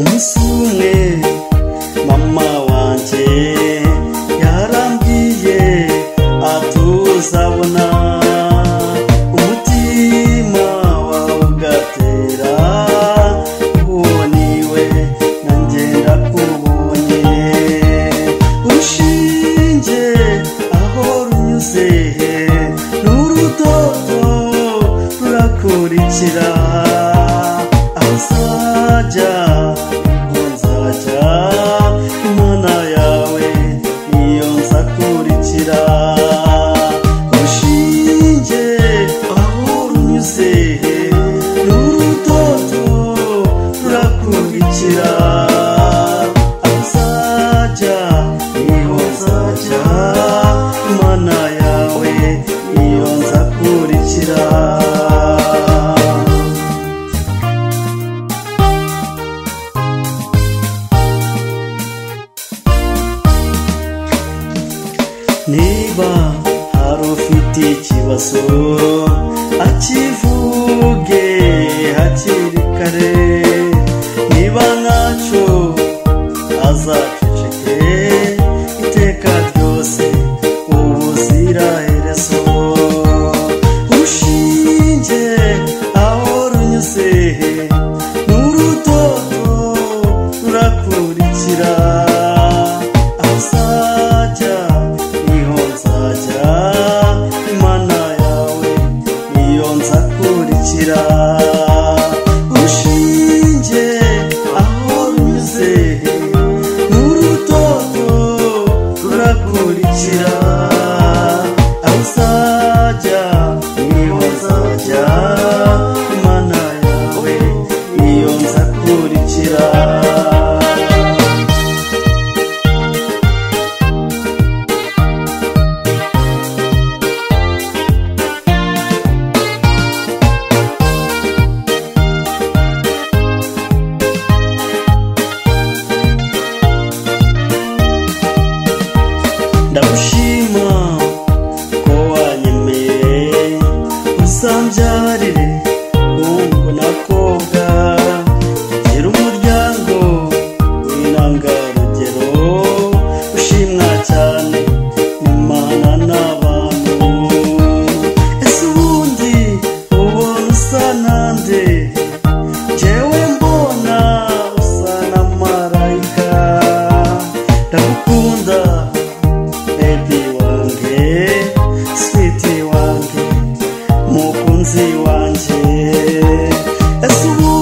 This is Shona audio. umusi umwe mama wanje yarambiye atuzabona umutima wa ugatera uboniwe nangenda kubonye ushinje aho runyuzehe n'urutoto rurakurikira vuba hari ufite ikibazo 记得。mukunzi wanje esubu